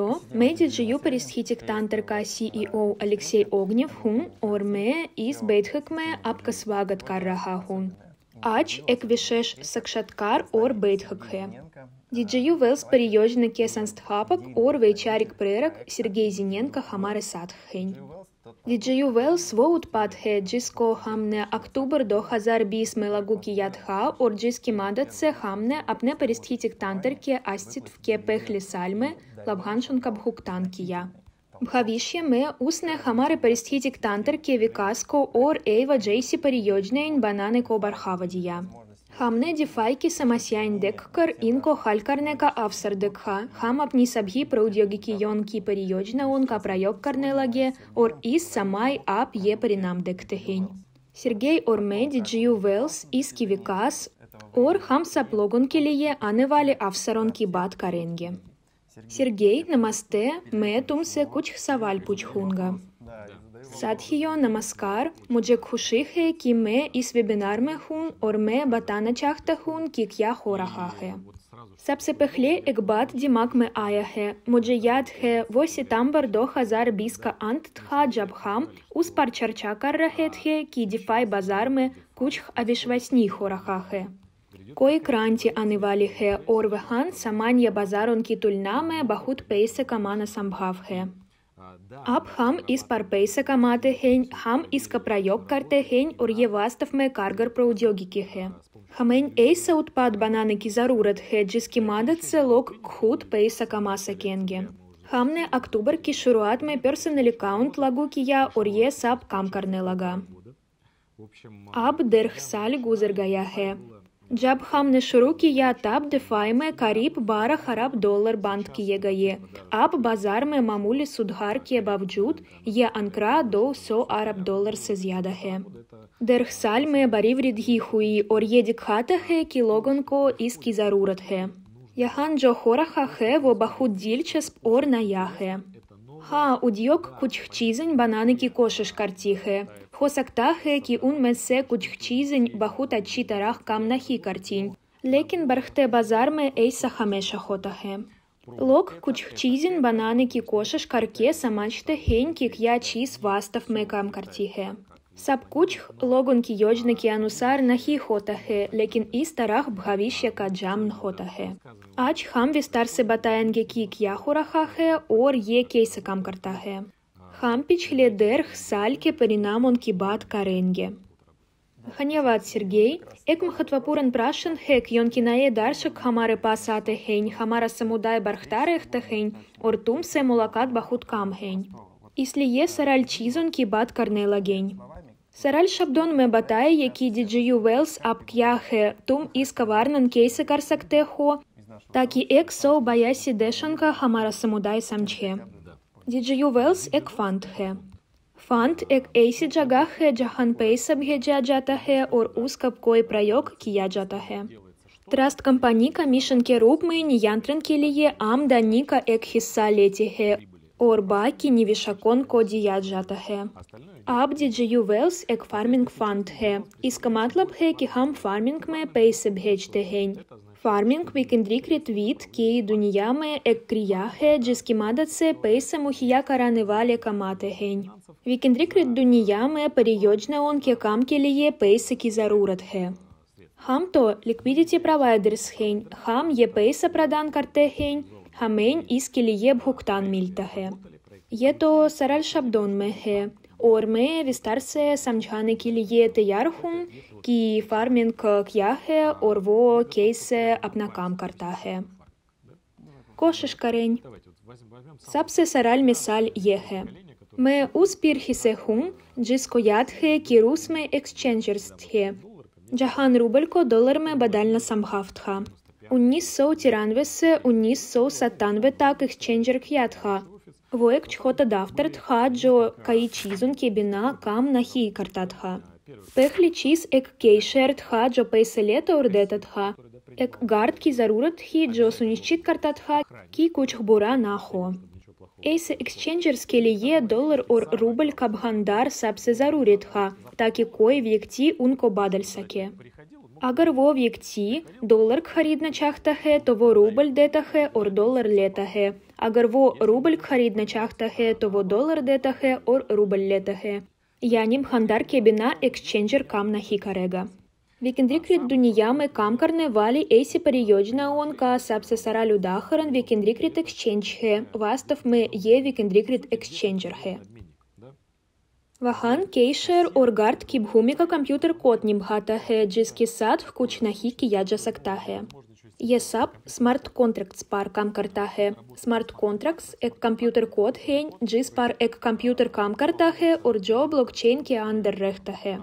Дмитро, медиджию перисхитиктантер का सीईओ अलेक्सेय ओग्नेव हूँ और मैं इस बैठक में आपका स्वागत कर रहा हूँ आज एक विशेष साक्षात्कार और बैठक है डीजीयू वेल्स परियोजना के संस्थापक और वैचारिक प्रेरक सिर्गेय जिनेंको हमारे साथ हैं Диджею Велс воут пат хе джиско хамне октубр до хазар бис мелагу кият ха орджиски мада це хамне апне перестхитик тантерке астит в ке пехли сальме лабганшонка бхуктан кия. Бхавишье ме усне хамары перестхитик тантерке викаско ор эйва джейси париёджнейн бананы кобархавадия. हमने डिफाई की समस्याएँ देखकर इनको हल करने का अवसर देखा। हम अपनी सभी प्रौद्योगिकियों की परियोजनाओं का प्रयोग करने लगे और इस समय आप ये परिणाम देखते हैं। सिर्गेय और मैं डीजीयू वेल्स, इसकी विकास और हम सब लोगों के लिए आने वाले अवसरों की बात करेंगे। सिर्गेय नमस्ते, मैं तुमसे कुछ सवाल पूछूँगा। साथियों नमस्कार मुझे खुशी है कि मैं इस वेबिनार में हूँ और मैं बताना चाहता हूँ कि क्या हो रहा है सबसे पहले एक बात दिमाग में आया है मुझे याद है वो सितंबर 2020 का अंत था जब हम उस पर चर्चा कर रहे थे कि डिफाई बाजार में कुछ अविश्वसनीय हो रहा है कोई क्रांति आने वाली है और वहाँ सामान्य बाजारों की तुलना में बहुत पैसे कमाना संभव है अब हम इस पर पैसे कमाते हैं हम इसका प्रयोग करते हैं और ये वास्तव में कारगर प्रौद्योगिकी है हमें ऐसा उत्पाद बनाने की ज़रूरत है जिसकी मदद से लोग खुद पैसा कमा सकेंगे हमने अक्टूबर की शुरुआत में पर्सनल अकाउंट लागू किया और ये सब काम करने लगा अब डेढ़ साल गुजर गया है Джабхам нешруки я тап дефайме кариб бара хараб доллар бантки егае. Аб базарме мамули судгарки бавджуд е анкра до со араб доллар сезядахе. Дерхсальме баривридги хуи орьедик хатахе килогонко иски заруратхе. Яхан джохорахахе во бахуд дильчес ор наяхе. Ха, удьёк кучхчизень бананики кошеш картихе. है सकता है कि उनमें से कुछ चीज़ें बहुत अच्छी तरह काम नहीं करती। लेकिन बढ़ते बाज़ार में ऐसा हमेशा होता है। लोग कुछ चीज़ें बनाने की कोशिश करके समझते हैं कि क्या चीज़ वास्तव में काम करती है। सब कुछ लोगों की योजना के अनुसार नहीं होता है, लेकिन इस तरह भविष्य का जाम होता है। आज हम विस्तार से बताएँगे कि क्या हो रहा है और ये कैसे काम करता है। Хампичхле дерх сальке паринамон кибат каренге. Ханьяват Сергей, эк махатвапурен прашен хек йонкинае даршек хамары пасате хень, хамара самудай бархтарехта хень, ортум се мулакат бахуткам хень. Ислие сараль чизон кибат карнелагень. Сараль шабдон ме батае, які діджею Велс апк'яхе тум із каварнен кейси карсактехо, так і ек соу баясі дешанка хамара самудай самчхе. डीजीयू वेल्स एक फंड है फंड एक ऐसी जगह है जहाँ पैसा भेजा जाता है और उसका कोई प्रयोग किया जाता है ट्रस्ट कंपनी का मिशन के रूप में नियंत्रण के लिए आमदनी का एक हिस्सा लेती है और बाकी निवेशकों को दिया जाता है अब डीजीयू वेल्स एक फ़ार्मिंग फंड है इसका मतलब है कि हम फ़ार्मिंग में पैसे भेजते हैं Фарминг викендрикрит вид, кей дунияме эккрияхе джескимадатсе пейса мухия караны вале камате хень. Викендрикрит дунияме периоджна он ке камкелие пейса кизарурат хе. Хам то ликвидити провайдерс хень, хам е пейса продан карте хень, хамень искелие бхуктан мильтахе. Ето сараль шабдон мехе. हमें इसके लिए भुगतान मिलता है ये तो सरल शब्दों में है और मैं विस्तार से समझाने के लिए तैयार हूँ कि फार्मिंग क्या है और वो कैसे अपना काम करता है कोशिश करें सबसे सरल मिसाल ये है मैं उस पीढ़ी से हूँ जिसको याद है कि रूस में एक्सचेंजर्स थे जहां रूबल को डॉलर में बदलना संभव था उन्नीस सौ तिरानवे से उन्नीस सौ सत्तानवे तक एक्सचेंजर किया था Воэкчхотадафтартха джо каичизун кебина кам нахи картатха. Пехли чиз эк кейшертха джо пейселета урдетатха. Эк гард ки заруратхи джо сунищит картатха ки кучхбура нахо. Эйсе эксченджерс келие е доллар ор рубль кабгандар сапсе заруритха, так и кой векти унко бадальсаке. Агар во векти доллар кхаридна чахтахе, того рубль детахе ор доллар летахе. ताकि कोई व्यक्ति उनको बदल सके अगर वो व्यक्ति डॉलर खरीदना चाहता है तो वो रूबल देता है और डॉलर लेता है अगर वो रूबल खरीदना चाहता है तो वो डॉलर देता है और रूबल लेता है यानी भंडार के बिना एक्सचेंजर काम नहीं करेगा विकेंद्रीकृत दुनिया में काम करने वाली ऐसी परियोजनाओं का सबसे सरल उदाहरण विकेंद्रीकृत एक्सचेंज है वास्तव में ये विकेंद्रीकृत एक्सचेंजर है वाहन केशर और गार्ड की भूमिका कंप्यूटर कोड निभाता है जिसके साथ कुछ नहीं किया जा सकता है ये सब स्मार्ट कॉन्ट्रैक्ट्स पर काम करता है स्मार्ट कॉन्ट्रैक्ट्स एक कंप्यूटर कोड है जिस पर एक कंप्यूटर काम करता है और जो ब्लॉकचेन के अंदर रहता है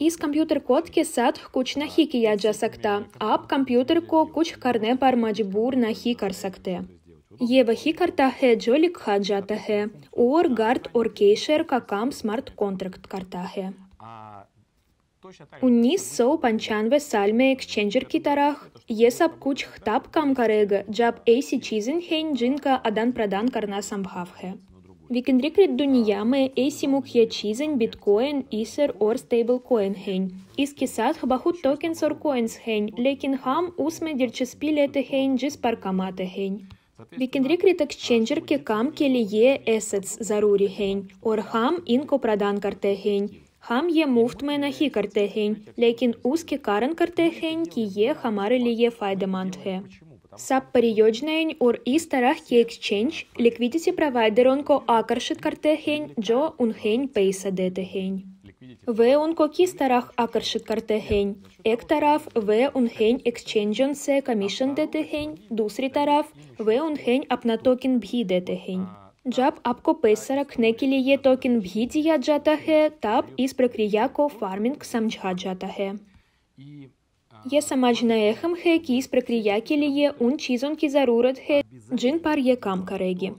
इस कंप्यूटर कोड के साथ कुछ नहीं किया जा सकता आप कंप्यूटर को कुछ करने पर मजबूर नहीं कर सकते ये वही करता है जो लिखा जाता है और गार्ड और केशर का काम स्मार्ट कॉन्ट्रैक्ट करता है उन्नीस सौ पंचानवे साल में एक्सचेंजर की तरह ये सब कुछ तब काम करेगा जब ऐसी चीजें हैं जिनका आदान प्रदान करना संभव है विकेंद्रीकृत दुनिया में ऐसी मुख्य चीजें बिटकॉइन ईसर और स्टेबल कॉइन हैं इसके साथ बहुत टोकन्स और कॉइन्स हैं लेकिन हम उसमें दिलचस्पी लेते हैं जिस पर कमाते हैं विकेंद्रीकृत एक्सचेंजर के काम के लिए ये एसेट्स जरूरी हैं और हम इनको प्रदान करते हैं Хам е мухтмена хи картехень, лекин узки карен картехень кие хамарели е файдамантхе. Сап периоджнень ур и старах ке эксченж, ликвидити провайдеронко акаршит картехень, джо унхень пейса детехень. Ве он коки старах акаршит картехень. Эк тараф ве унхень эксченджон се комиссион детехень, дусри тараф ве унхень апнатокин бхи детехень. कमीशन देते हैं दूसरी तरफ वे उन्हें अपना टोकन भी देते हैं जब आपको पैसा रखने के लिए ये टोकन भी दिया जाता है तब इस प्रक्रिया को फार्मिंग समझा जाता है यह समझना अहम है कि इस प्रक्रिया के लिए उन चीज़ों की ज़रूरत है जिन पर यह काम करेगी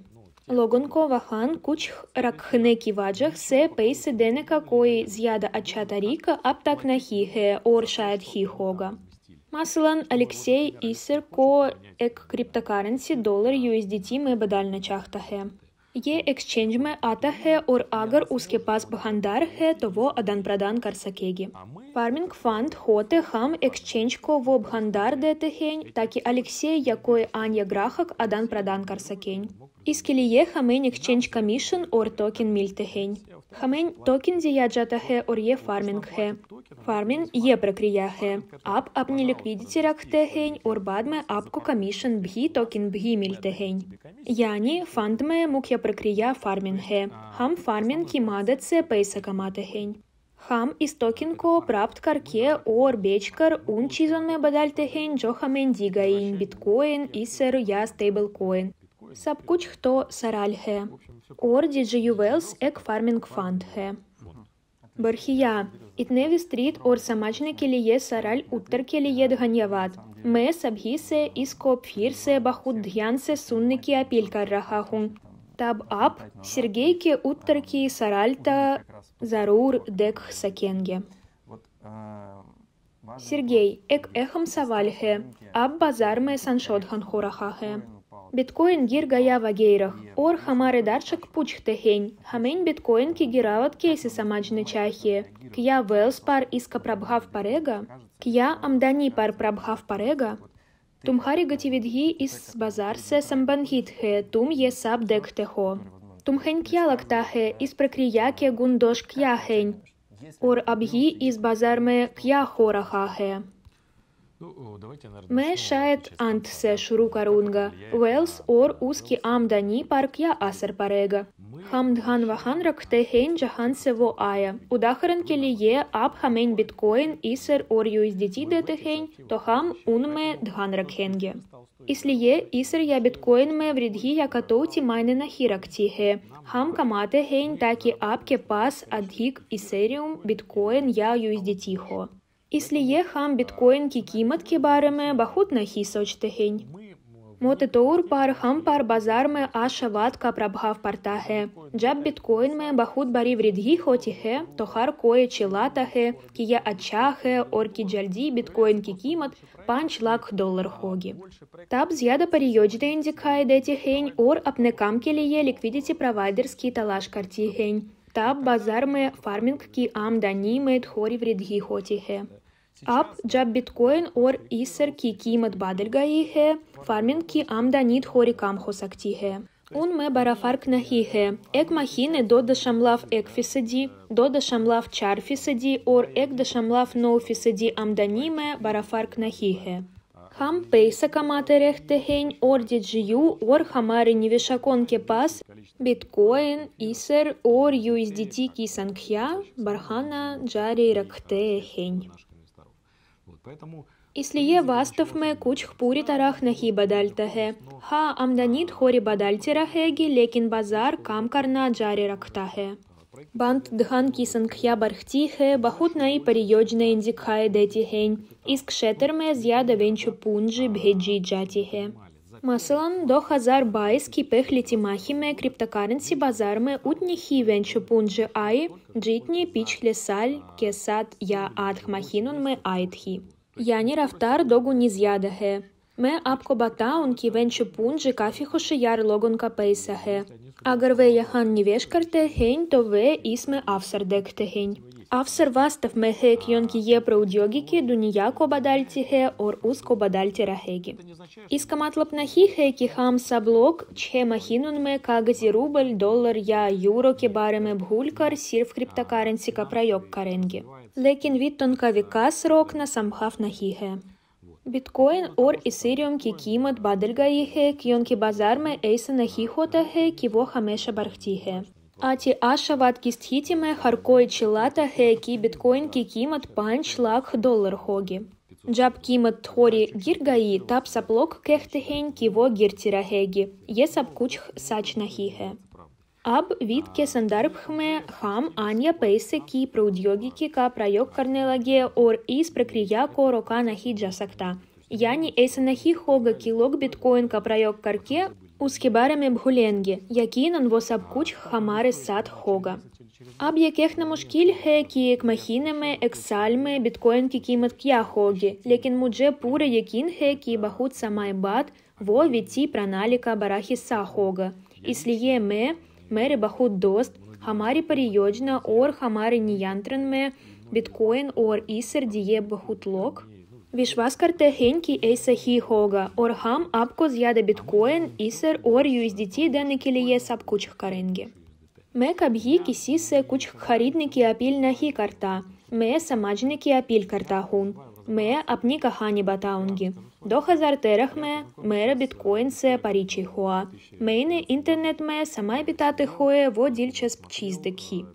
लोगों को वहाँ कुछ रखने की वजह से पैसे देने का कोई ज़्यादा अच्छा तरीका अब तक नहीं है और शायद ही होगा मसलन अलेक्सेई ईसर को एक क्रिप्टोकरेंसी डॉलर यूएसडीटी में बदलना चाहता है ये एक्सचेंज में आता है और अगर उसके पास भंडार है तो वो आदान प्रदान कर सकेगी। फ़ार्मिंग फंड होते हम एक्सचेंज को वो भंडार देते हैं ताकि अलेक्से या कोई अन्य ग्राहक आदान प्रदान कर सकें। इसके लिए हमें एक्सचेंज कमीशन और टोकन मिलते हैं। हमें टोकन दिया जाता है और ये फ़ार्मिंग है फ़ार्मिंग ये प्रक्रिया है आप अपनी लिक्विडिटी रखते हैं और बाद में आपको कमीशन भी टोकन भी मिलते हैं यानी फंड में मुख्य प्रक्रिया फ़ार्मिंग है हम फ़ार्मिंग की मदद से पैसा कमाते हैं हम इस टोकन को प्राप्त करके और बेचकर उन चीज़ों में बदलते हैं जो हमें दी गई बिटकॉइन ईसर या स्टेबल कॉइन सब कुछ तो सरल है। और डीजी वेल्स एक फ़ार्मिंग फंड है। बरहिया इतने विस्तृत और समझने के लिए सरल, उत्तर के लिए धन्यवाद। मैं सभी से इसको फिर से बहुत ध्यान से सुनने की अपील कर रहा हूँ। तब आप सिर्गे के उत्तर की सरलता ज़रूर देख सकेंगे। सिर्गेई एक अहम सवाल है। अब बाज़ार में संशोधन हो रहा है। биткоин гир гая гейрах ор хамары даршак пуч техень хамень биткоин ки гирават кейси самаджны чахие кия велс пар иска прабхав парега кья амдани пар прабхав парега тумхари гативидги из базар се самбанхит хе тум е саб дек техо тумхень кия лактахе из прокрия гундош кия хень ор абги из базар ме кия хорахахе Me šeit ant sešu rukarunga, Vels or uski amdani паркья асар парега. Хамдхан вахан ракте хейн джахан сево ая. Удахаран келие ап хамень биткоин исер ор USDT детехень, то хам унме дхан ракхенге. Ислие исер я биткоин ме вредги я катоути майне на хирактихе. Хам камате хейн таки апке пас адхик исериум биткоин я USDT хо. हैं ताकि आपके पास अधिक इसेरियम बिटकॉइन या यूएसडीटी हो इसलिए हम बिटकॉइन की कीमत के बारे में बहुत नहीं सोचते हैं मोटे तौर पर हम पर बाजार में आशावाद का प्रभाव पड़ता है जब बिटकॉइन में बहुत बड़ी वृद्धि होती है तो हर कोई चिल्लाता है कि यह अच्छा है और कि जल्दी बिटकॉइन की कीमत पाँच लाख डॉलर होगी तब ज्यादा परियोजनाएं दिखाई देती हैं और अपने काम के लिए लिक्विडिटी प्रोवाइडर्स की तलाश करती हैं तब बाजार में फार्मिंग की आमदनी में थोड़ी वृद्धि होती है अब जब बिटकॉइन और ईसर की कीमत बदल गई है फार्मिंग की आमदनी थोड़ी कम हो सकती है उनमें बड़ा फर्क नहीं है एक महीने दो दशमलव एक फीसदी दो दशमलव चार फीसदी और एक दशमलव नौ फीसदी आमदनी में बड़ा फर्क नहीं है Хам пейсака матерех тегень, орді джию, ор хамарині вішакон кепас, біткоін, ісер, ор юіздіті кісангхя, бархана джарі рактеехень. Ислие вастов ме куч хпури тарах нахи бадальтахе. Ха амданит хори бадальтирахеги, лекин базар кам карна джари рактахе. Бант дхан кисанкхя бархтихе, бахутна и париёджна индикхае детихень, иск шетерме зьяда венчу пунджи бхеджи джатихе. Масылан до хазар байс кипех летимахиме криптокаренси базарме утнихи венчу пунджи аи, джитни пичхле саль, кесат я адхмахинунме айтхи. Яни рафтар догу низьядахе. Ме апко батаун ки венчу яр логон капейсахе. महीनों में आई थी यानी रफ्तार दोगुनी ज्यादा है मैं आपको बताऊं कि वेंचर पूंजी काफी होशियार लोगों का पैसा है अगर वे यहाँ निवेश करते हैं तो वे इसमें अवसर देखते हैं अवसर वास्तव में है क्योंकि ये प्रौद्योगिकी दुनिया को बदलती है और उसको बदलती रहेगी इसका मतलब नहीं है कि हम सब लोग छह महीनों में कागजी रूबल डॉलर या यूरो के बारे में भूल कर सिर्फ क्रिप्टो करेंसी का प्रयोग करेंगे लेकिन वित्तों का विकास रोकना संभव नहीं है Биткоин ну, ор Ethereum ки кимат бадылгарихе, кионки базарме эйсана хихотахе, киво хамеша бархтихе. Ати ашават кистхитиме харкой чилатахе, ки биткоин ки кимат панч лак доллар хоги. Джаб кимат тхори гиргаи тап саплок кехтехень киво гиртирахеги, есап кучх сачнахихе. अब वित्त के संदर्भ में हम अन्य पैसे की प्रौद्योगिकी का प्रयोग करने लगे और इस प्रक्रिया को रोका नहीं जा सकता। यानी ऐसा नहीं होगा कि लोग बिटकॉइन का प्रयोग करके उसके बारे में भूलेंगे। यकीनन वो सब कुछ हमारे साथ होगा। अब ये कहना मुश्किल है कि एक महीने में, एक साल में बिटकॉइन की कीमत क्या होगी। लेकिन मुझे पूरा यकीन है कि बहुत समय बाद वो वित्तीय प्रणाली का बड़ा हिस्सा होगा। इसलिए मैं मेरे बहुत दोस्त, हमारी परियोजना और हमारे नियंत्रण में बिटकॉइन और ईसर दिए बहुत लोग। विश्वास करते हैं कि ऐसा ही होगा और हम आपको ज़्यादा बिटकॉइन, ईसर और यूएसडीटी देने के लिए सब कुछ करेंगे। मैं कभी किसी से कुछ खरीदने की अपील नहीं करता। मैं समझने की अपील करता हूँ। मैं अपनी कहानी बताऊँगी। 2000 терахме мэра биткоин се паричи хуа. Мейне интернет ме самай битаты хое во дильчас пчизды кхи.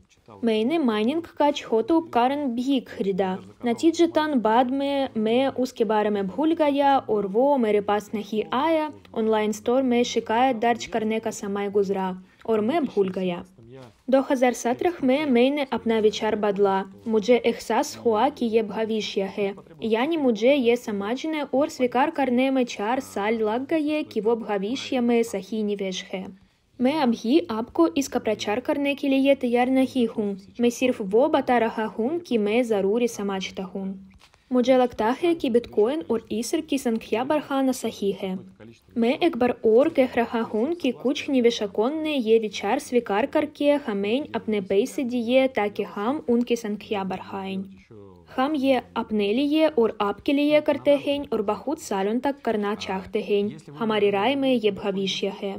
Мейне майнинг кач хоту упкарен бхик хрида. Натиджи тан бадме ме узке бараме бхульгая, орво мере паснахи ая, онлайн стор ме шикая дарч карнека самай гузра. Орме бхульгая. भूल गया 2017 में मैंने अपना विचार बदला मुझे एहसास हुआ कि ये भविष्य है यानी मुझे ये समझने और स्वीकार करने में चार साल लग गए कि वो भविष्य में सही निवेश है मैं अभी आपको इसका प्रचार करने के लिए तैयार नहीं हूँ मैं सिर्फ़ वो बता रहा हूँ कि मैं ज़रूरी समझता हूँ मुझे लगता है कि बिटकॉइन और ईसर की संख्या बढ़ाना सही है। मैं एक बार और कह रहा हूँ कि कुछ निवेशकों ने ये विचार स्वीकार करके हमें अपने पैसे दिए ताकि हम उनकी संख्या बढ़ाएँ। हम ये अपने लिए और आपके लिए करते हैं और बहुत सालों तक करना चाहते हैं। हमारी राय में ये भविष्य है।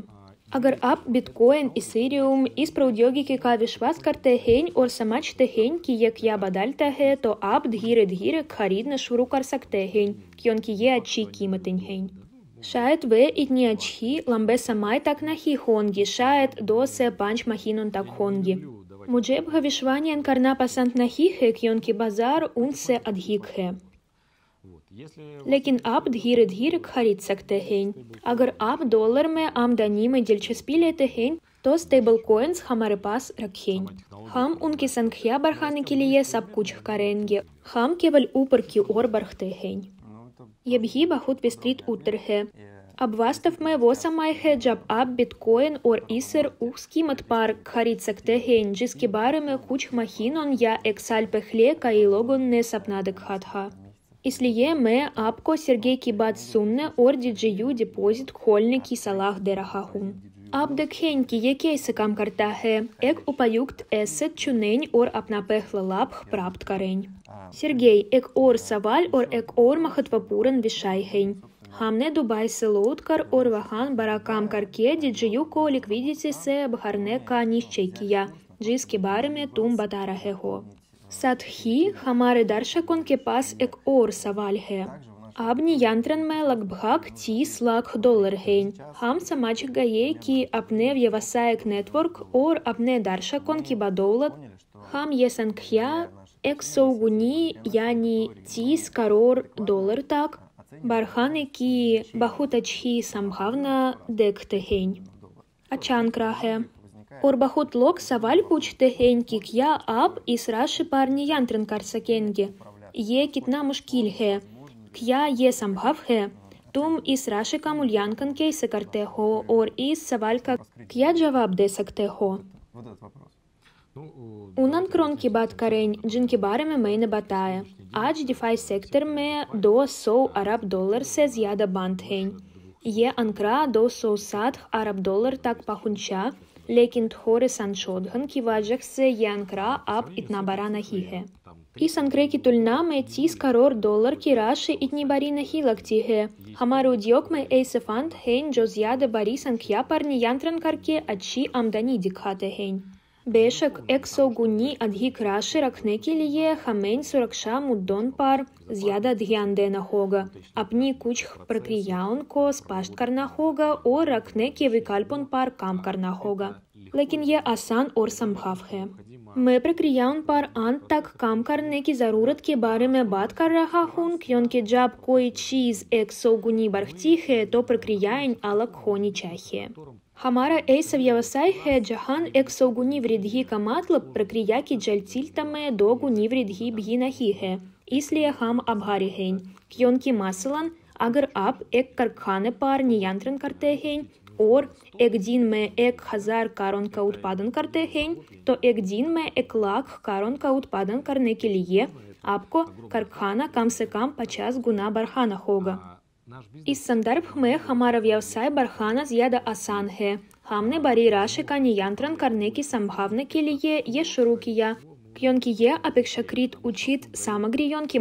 अगर आप बिटकॉइन, इसेरियम, इस प्रौद्योगिकी का विश्वास करते हैं और समझते हैं कि यह क्या बदलता है तो आप धीरे धीरे खरीदना शुरू कर सकते हैं, क्योंकि ये अच्छी कीमतें हैं। शायद वे इतनी अच्छी, लंबे समय तक नहीं होंगी, शायद दो से पाँच महीनों तक होंगी। मुझे भविष्यवाणियाँ करना पसंद नहीं है, क्योंकि बाज़ार उनसे अधिक है। लेकिन आप धीरे धीरे खरीद सकते हैं अगर आप डॉलर में आमदनी में दिलचस्पी लेते हैं तो स्टेबल कॉइन्स हमारे पास रखें हम उनकी संख्या बढ़ाने के लिए सब कुछ करेंगे हम केवल ऊपर की ओर बढ़ते हैं ये भी बहुत विस्तृत उत्तर है अब वास्तव में वो समय है जब आप बिटकॉइन और ईसर उस कीमत पर खरीद सकते हैं जिसके बारे में कुछ महीनों या एक साल पहले कई लोगों ने सपना देखा था इसलिए मैं आपको सरगे की बात सुनने और डीजीयू डिपॉजिट खोलने की सलाह दे रहा हूँ। आप देखें कि ये कैसे काम करता है। एक उपयुक्त एसेट चुनें और अपना पहला लाभ प्राप्त करें। सरगेई एक और सवाल और एक और महत्वपूर्ण विषय है। हमने दुबई से लौट कर और वहाँ बड़ा काम करके डीजीयू को लिक्विडिटी से भरने का निश्चय किया, जिसके बारे में तुम बता रहे हो। Садхи хамары даршакон кепас эк ор савальге. Абни янтрен мелак бхак ти слак долларгейн. Хам самачик гае ки апне в явасаек нетворк ор апне даршакон ки бадолат. Хам есен кхя эк соугуни яни ти скарор доллар так. Барханы ки бахутачхи самхавна дектегейн. Ачанкрахе. Орбахут лог савалькуч техенькик я ап и сраши парни янтрен карсакенги. Е китнамуш кильхе. Кья е самбхавхе. Тум и сраши камульянкан кейса ор и савалька кья джаваб десактехо. Унан кронки бат карень, джинки бареме мейне батая. Ач дефай сектор ме до соу араб доллар се зяда бантхень. Е анкра до соу араб доллар так пахунча, सेक्टर में 200 अरब डॉलर से ज़्यादा बंद ये अंकरा 207 अरब डॉलर तक पहुँचा लेकिन थोड़े संशोधन की वजह से ये आंकड़ा अब इतना बड़ा नहीं है इस अंकड़े की तुलना में 30 करोड़ डॉलर की राशि इतनी बड़ी नहीं लगती है हमारे उद्योग में ऐसे फंड हैं जो ज़्यादा बड़ी संख्या पर नियंत्रण करके अच्छी आमदनी दिखाते हैं बेशक एक सौ गुनी अधिक राशि रखने के लिए हमें सुरक्षा मुद्दों पर ज़्यादा ध्यान देना होगा अपनी कुछ प्रक्रियाओं को स्पष्ट करना होगा और रखने के विकल्पों पर काम करना होगा लेकिन यह आसान और संभव है मैं प्रक्रियाओं पर अंत तक काम करने की ज़रूरत के बारे में बात कर रहा हूँ क्योंकि जब कोई चीज़ एक सौ गुनी बढ़ती है तो प्रक्रियाएँ अलग होनी चाहिए हमारा ऐसा व्यवसाय है जहाँ एक सौ गुनी वृद्धि का मतलब प्रक्रिया की जटिलता में दो गुनी वृद्धि भी नहीं है इसलिए हम आभारी हैं क्योंकि मसलन अगर आप एक कारखाने पर नियंत्रण करते हैं और एक दिन में एक हज़ार कारों का उत्पादन करते हैं तो एक दिन में एक लाख कारों का उत्पादन करने के लिए आपको कारखाना कम से कम पचास गुना बढ़ाना होगा इस संदर्भ में हमारा व्यवसाय बढ़ाना ज्यादा आसान है हमने बड़ी राशि का नियंत्रण करने की संभावना के लिए ये शुरू किया क्योंकि यह अपेक्षाकृत उचित सामग्रियों की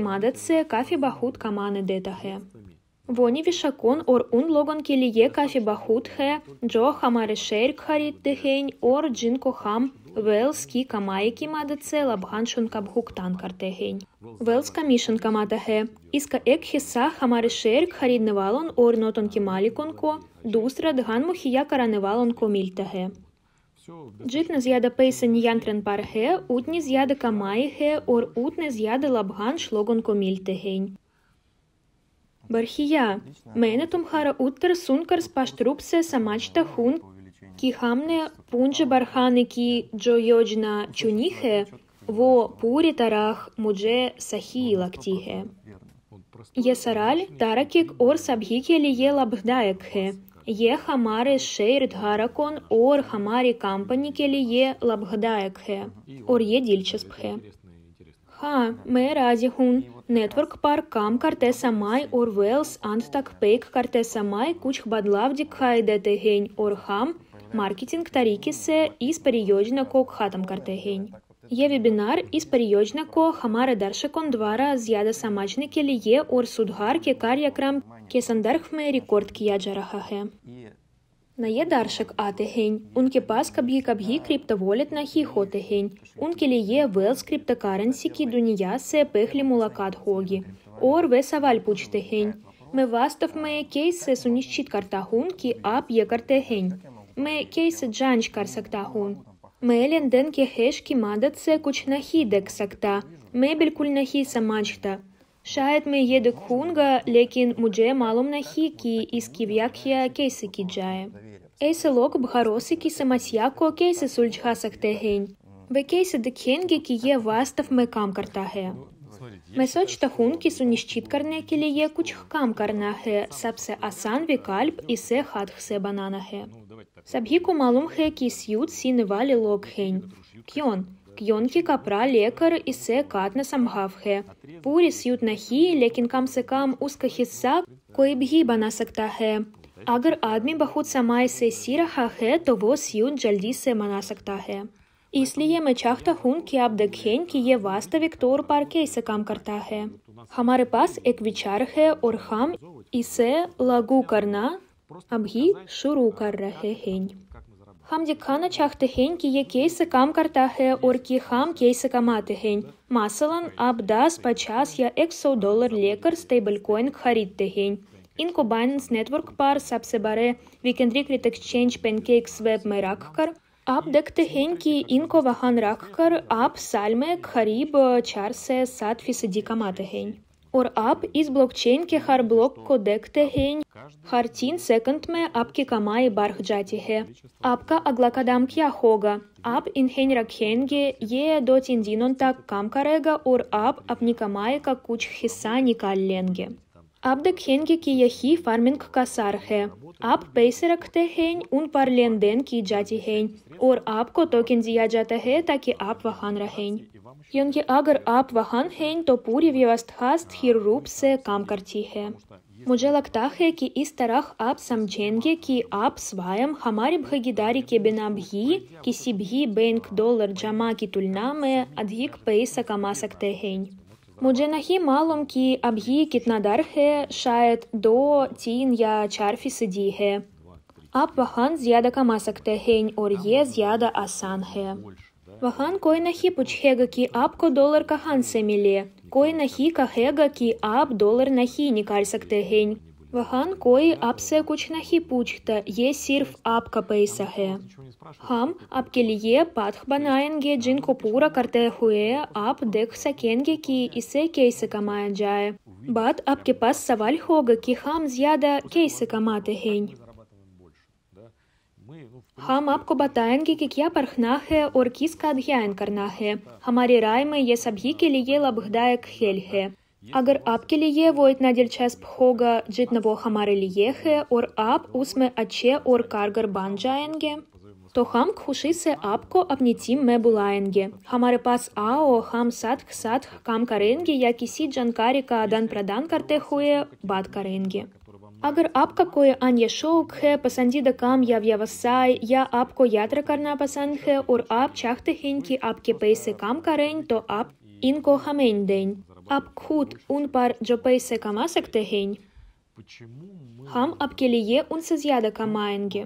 Вони вишакон ор ун логон келие кафе бахутхе, джо хамаре шерк харит дехень ор джин кохам, вел ски камайки мада цел абган шункаб хуктан картехень. Вел ска мишен камата хе, иска эк хеса хамаре шерк харит невалон ор нотон кемаликон ко, дустра дган мухия караневалон ко мильтехе. Джит з'яда пейса ніянтрен парге, утні з'яда камаїге, ор утне з'яда лабган шлогон комільтегень. Бархія, мене томхара уттер сункар спаштрупсе самачта хун кихамне пунже барханы ки джойоджна чунихе во пури тарах мудже сахи лактихе. Есараль таракик ор сабхикели елабгдаекхе. Е хамаре шейрт гаракон ор хамари кампаникели е лабгдаекхе. Ор е дильчеспхе. Ха, ме рази хун. Network par kam kartesamai or wells antak peik kartesamai kuch badlavdik haidete hen or ham маркетинг тарикисе из периоджна кок хатам картегень. Е вебинар из периоджна ко хамара даршекон двара зяда самачны келие ор судгар ке карья крам ке сандархме рекорд кия джарахахе. से हैं ये दर्शकों आते हैं उनके पास कभी कभी क्रिप्टो वॉलेट नहीं होते हैं उनके लिए वेल्स क्रिप्टो करेंसी की दुनिया से पहली मुलाकात होगी और वे सवाल पूछते हैं मैं वास्तव में कैसे सुनिश्चित करता हूँ कि आप ये करते हैं मैं कैसे जाँच कर सकता हूँ मैं लेन देन के हैश की मदद से कुछ नहीं देख सकता मैं बिल्कुल नहीं समझता शायद मैं ये देखूँगा लेकिन मुझे मालूम नहीं कि इसकी व्याख्या कैसे की जाए Эйсе лог бхаросы кисе масьяко кейсе сульчхасах тегень. Бе кейсе декенге е вастав мекам картахе. Месоч тахун кису нищиткарне килие кучхкам карнахе, сапсе асан викальп и се хатхсе бананахе. Сабхику малум хе кисьют синевали лог хень. Кьон. Кьонхи капра лекар и се катна самгавхе. Пури сьют нахи лекинкам секам ускахиса коибгиба насактахе. अगर आदमी बहुत समय से सी रहा है तो वो सियून जल्दी से मना सकता है। इसलिए मैं चाहता हूँ कि आप देखें कि ये वास्तविक तौर पर कैसे काम करता है। हमारे पास एक विचार है और हम इसे लागू करना अभी शुरू कर रहे हैं। हम दिखाना चाहते हैं कि ये कैसे काम करता है और कि हम कैसे कमाते हैं। मसलन आप 10, 50 या 100 डॉलर लेकर स्टेबल कॉइन खरीदते हैं। इनको बाइनेंस नेटवर्क पर सबसे बड़े विकेंद्रीकृत एक्सचेंज पेनकेक्स वेब में रखकर आप देखते हैं कि इनको वहां रखकर आप साल में करीब चार से सात फीसदी कमाते हैं और आप इस ब्लॉकचेन के हर ब्लॉक को देखते हैं हर तीन सेकंड में आपकी कमाई बढ़ जाती है आपका अगला कदम क्या होगा आप इन्हें रखेंगे ये दो तीन दिनों तक काम करेगा और आप अपनी कमाई का कुछ हिस्सा निकाल लेंगे आप देखेंगे कि यही फ़ार्मिंग का सार है। आप पैसे रखते हैं, उन पर लेन देन की जाती है, और आपको टोकन दिया जाता है ताकि आप वहाँ रहें। क्योंकि अगर आप वहाँ हैं तो पूरी व्यवस्था स्थिर रूप से काम करती है। मुझे लगता है कि इस तरह आप समझेंगे कि आप स्वयं हमारी भागीदारी के बिना भी किसी भी बैंक डॉलर जमा की तुलना में अधिक पैसा कमा सकते हैं। Мудженахи малом ки абги китнадархе шает до тин я чарфи сидихе. Ап вахан зяда камасакте хень орье зяда асанхе. Вахан кой нахи пучхега ки апко доллар кахан семиле. Кой нахи кахега ки ап доллар нахи никальсакте хень. नहीं कहेगा कि आप डॉलर नहीं निकाल सकते हैं वहाँ कोई आपसे कुछ नहीं पूछता। ये सिर्फ़ आपका पैसा है। हम आपके लिए पाठ बनाएँगे जिनको पूरा करते हुए आप देख सकेंगे कि इसे कैसे कमाया जाए। बात आपके पास सवाल होगा कि हम ज़्यादा कैसे कमाते हैं। हम आपको बताएँगे कि क्या पढ़ना है और किसका अध्ययन करना है। हमारी राय में ये सभी के लिए लाभदायक खेल है। अगर आपके लिए वो इतना दिलचस्प होगा जितना वो हमारे लिए है और आप उसमें अच्छे और कारगर बन जाएँगे तो हम खुशी से आपको अपनी टीम में बुलाएँगे। हमारे पास आओ, हम साथ साथ काम करेंगे या किसी जानकारी का आदान प्रदान करते हुए बात करेंगे। अगर आपका कोई अन्य शौक है, पसंदीदा काम या व्यवसाय, या आपको यात्रा करना पसंद है और आप चाहते हैं कि आपके पैसे काम करें तो आप इनको हमें दें। आप खुद उन पर जो पैसे कमा सकते हैं हम आपके लिए उनसे ज़्यादा कमाएँगे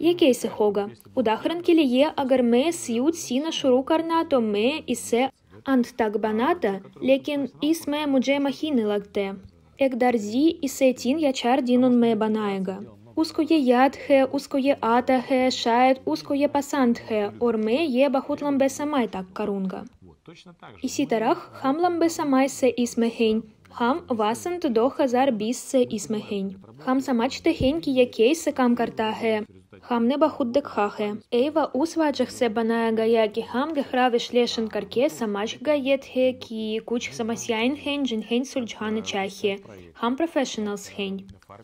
ये कैसे होगा उदाहरण के लिए अगर मैं सीट सीना शुरू करना तो मैं इसे अंत तक बनाता लेकिन इसमें मुझे महीने लगते एक दर्जी इसे तीन या चार दिनों में बनाएगा उसको ये याद है उसको ये आता है शायद उसको ये पसंद है और मैं ये बहुत लंबे समय तक करूँगा І Иситарах хамлам бесамайсе исмехень. Хам васент до хазар биссе исмехень. Хам самач техень ки якей секам картахе. Համնեբա խուդդык хахе. Էյվա ուս վաճղ սե բնայագայակի համ գհրավե շլեշն կրկե սամաչ գայետ հե կի կուչ սամասյային հեն ջն հեն սուլջանը չախի։ Համ պրոֆեսիոնալս հեն։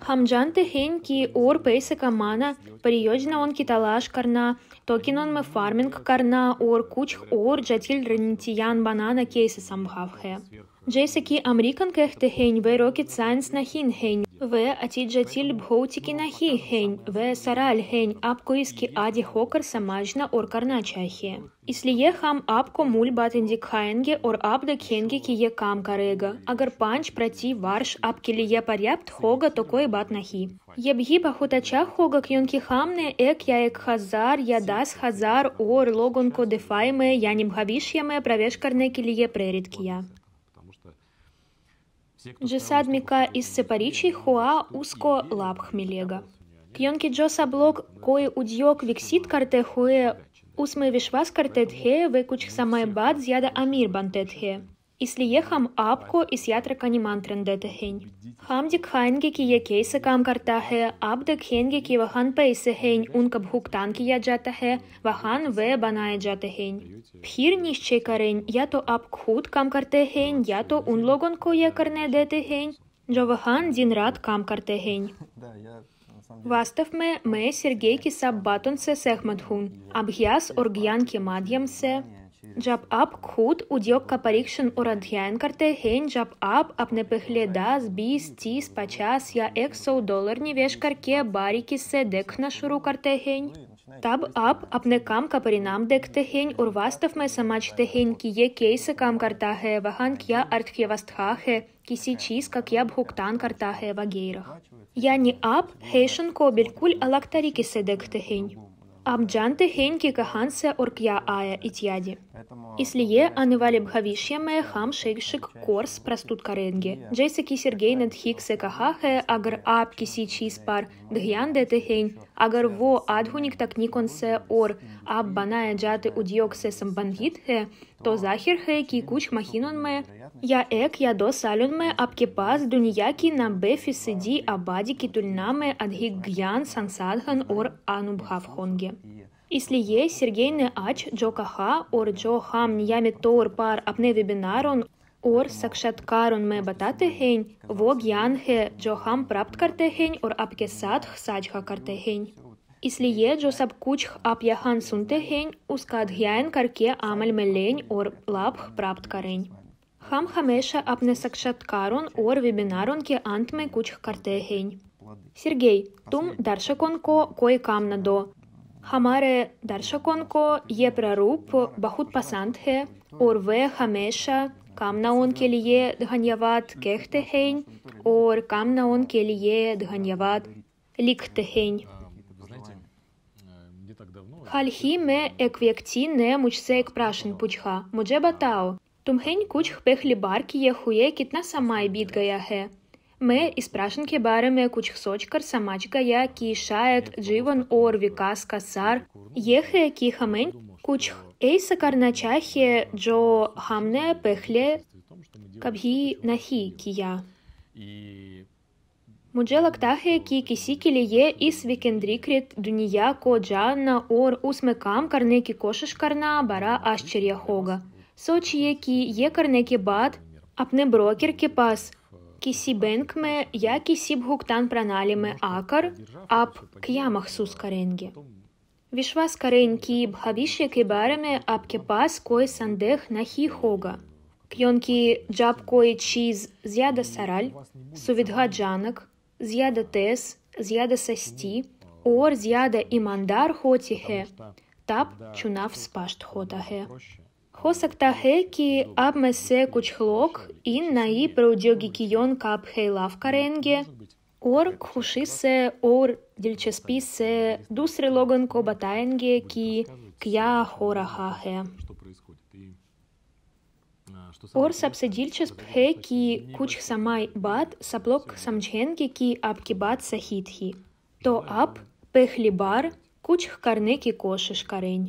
Համջանտը հեն կի օր պեսը կամանը պրիոջնա он կիտալաշ կարնա տոքին он մը ֆարմինգ կարնա օր կուչ օր ջատիլ ռնիտիյան բանանա кейսը սամբավ հե։ Ջեսիկի ամերիկան կեղտե հեն վերոկի ցայնս նահին հեն जैसे कि अमेरिकन कहते हैं वे रॉकेट साइंस नहीं हैं वे अति जटिल भौतिकी नहीं हैं वे सरल हैं आपको इसके आदि होकर समझना और करना चाहिए इसलिए हम आपको मूल बातें दिखाएंगे और आप देखेंगे कि यह काम करेगा अगर पाँच प्रति वर्ष आपके लिए पर्याप्त होगा तो कोई बात नहीं यह भी बहुत अच्छा होगा क्योंकि हमने एक या एक हजार या दस हजार और लोगों को दिफाई में यानी भविष्य में प्रवेश करने के लिए प्रेरित किया Джесадмика из сепаричи хуа уско лап хмелега. Кьонки джоса блок кое удьок виксит карте хуе усмы вишвас карте тхе векуч самай бад зяда амир бантет хе. इसलिए हम आपको इस यात्रा का निमंत्रण देते हैं। हम दिखाएँगे कि ये कैसे काम करता है। आप देखेंगे कि वहाँ पैसे हैं उनका भुगतान किया जाता है। वहाँ वे बनाए जाते हैं। फिर निश्चय करें, या तो आप खुद काम करते हैं, या तो उन लोगों को यह करने देते हैं जो वहाँ दिन रात काम करते हैं। वास्तव में मैं सिर्गे की सब बातों से सहमत हूँ। अभ्यास और ज्ञान के माध्यम से। Жаб ап кхут удьок капарикшин урантьян карте хейн жаб ап апнепехле дас бис тис пачас я эксоу доллар не веш карке барики се дек на шуру карте хейн. Таб ап апнекам капаринам дек техень урвастов ме самач техень кие кейсы кам картахе вахан кья артхевастхахе киси чиз как я бхуктан картахе вагейрах. Я не ап хейшин кобель куль алактарики седек техень. Абджанты хеньки кахансе оркья ая итьяди. Ислие анывали бхавишьяме хам шейшик корс простут каренги. Джейсаки Сергей над хиксе кахахе агр ап киси чиспар дгьянде техень शैक्षिक कोर्स प्रस्तुत करेंगे जैसे कि सरगेई ने ठीक से कहा है अगर आप किसी चीज पर ध्यान देते हैं अगर वो आधुनिक तकनीकों से और आप बनाए जाते उद्योग से संबंधित है तो जाहिर है कि कुछ महीनों में या एक या दो सालों में आपके पास दुनिया की नब्बे फीसदी आबादी की तुलना में अधिक ज्ञान संसाधन और अनुभव होंगे इसलिए सिर्गेई ने आज जो कहा और जो हम नियमित तौर पर अपने वेबिनारों और साक्षात्कारों में बताते हैं, वो ज्ञान है जो हम प्राप्त करते हैं और आपके साथ साझा करते हैं। इसलिए जो सब कुछ आप यहाँ सुनते हैं, उसका अध्ययन करके अमल में लें और लाभ प्राप्त करें। हम हमेशा अपने साक्षात्कारों और वेबिनारों के अंत में कुछ करते हैं। सिर्गेई तुम दर्शकों को कोई काम न दो। हमारे दर्शकों को ये प्रारूप बहुत पसंद है और वे हमेशा कामनाओं के लिए धन्यवाद कहते हैं और कामनाओं के लिए धन्यवाद लिखते हैं हाल ही में एक व्यक्ति ने मुझसे एक प्रश्न पूछा मुझे बताओ तुम्हें कुछ पहली बार किए हुए कितना समय बीत गया है मैं इस प्रश्न के बारे में कुछ सोचकर समझ गया कि शायद जीवन और विकास का सार यह है कि हमें कुछ Эйсакар начахе джо хамне пехле кабхи нахи кия. Мудже лактахе ки кисики лие ис викендрикрит дуния ко джанна ор усмекам карне ки кошиш карна бара ашчерья хога. Сочие ки е карне ки бат अपने ब्रोकर के पास किसी बैंक में या किसी भुगतान प्रणाली में आकर आप क्या महसूस करेंगे Вишваскарен ки бхавишья ке баре ме кой сандех нахи хога. Кьонки джаб кой чиз зяда сараль, сувидга джанак, зяда тес, зяда састи, ор зяда и мандар тап чунав спашт хотахе. Хосак тахе ки аб кучхлок ин наи проудьоги кион кап хейлав каренге, ор кхушисе ор और खुशी से और दिलचस्पी से दूसरे लोगों को बताएंगे कि क्या हो रहा है और सबसे दिलचस्प है कि कुछ समय बाद सब लोग समझेंगे कि आपकी बात सही थी तो आप पहली बार कुछ करने की कोशिश करें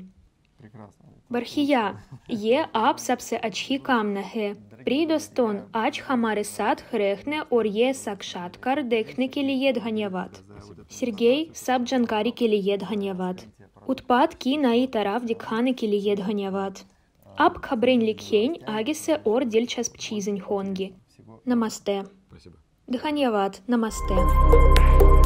बरहिया ये आप सबसे अच्छी कामना है प्रिय दोस्तों आज हमारे साथ रहने और ये साक्षात्कार देखने के लिए धन्यवाद Сергей Сабджанкари килиед Ганьяват. Утпад Кина и Тарав Дикханы Келиед Ганьяват. Аб Хабрин Ликхень Агисе Ор Дельчас Пчизень Хонги. Намасте. Спасибо. Дханьяват. Намасте. Намасте.